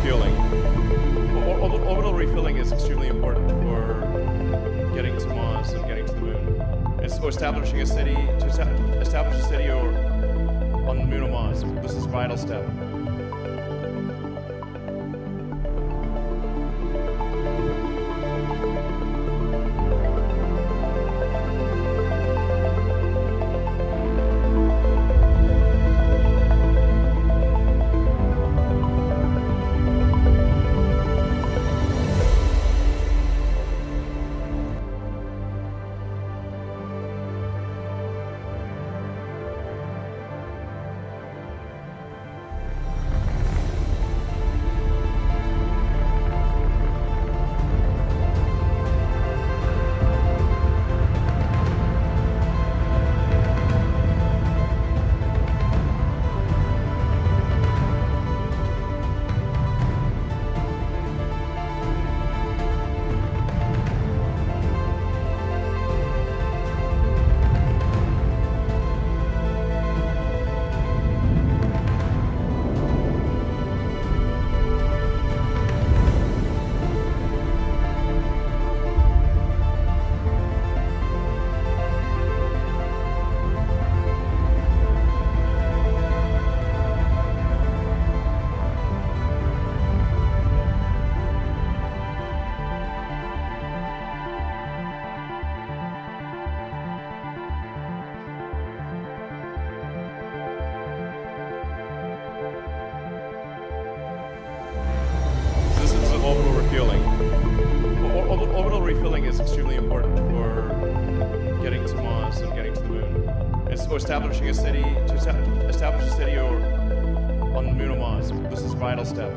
refueling. Or- or- orbital refueling is extremely important for getting to Mars and getting to the moon. It's, or establishing a city, to establish a city or on the moon or Mars. This is vital step. Or establishing a city, to establish a city or on the moon or Mars. This is vital step.